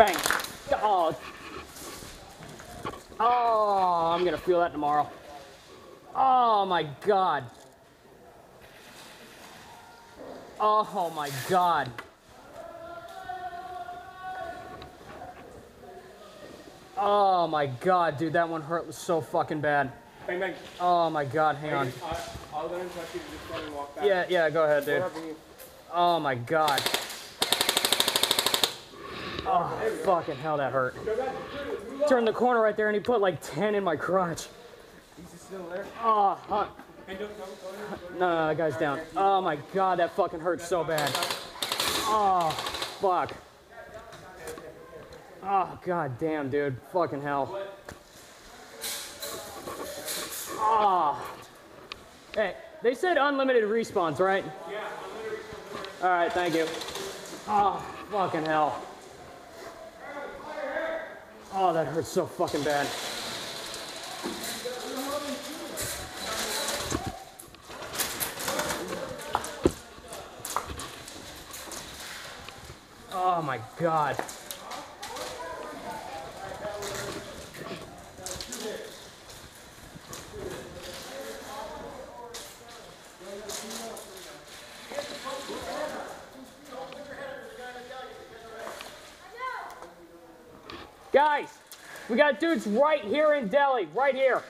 Bang. Oh. Oh, I'm gonna feel that tomorrow. Oh my god. Oh my god. Oh my god, dude, that one hurt so fucking bad. Bang, bang. Oh my god, hang on. I'll go and touch you. Just go and walk back. Yeah, yeah, go ahead, dude. Oh my god. Oh, fucking hell, that hurt. Turned the corner right there and he put like 10 in my crotch. He's still there. Oh, huh. No, no, that guy's down. Oh my god, that fucking hurts so bad. Oh, fuck. Oh, god damn, dude. Fucking hell. Oh. Hey, they said unlimited respawns, right? Yeah, unlimited respawns. All right, thank you. Oh, fucking hell. That hurts so fucking bad. Oh my god. Guys, we got dudes right here in Delhi, right here.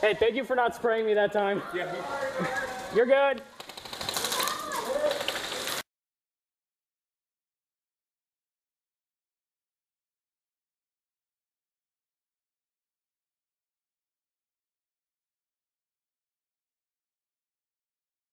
Hey, thank you for not spraying me that time. Yeah, you're good.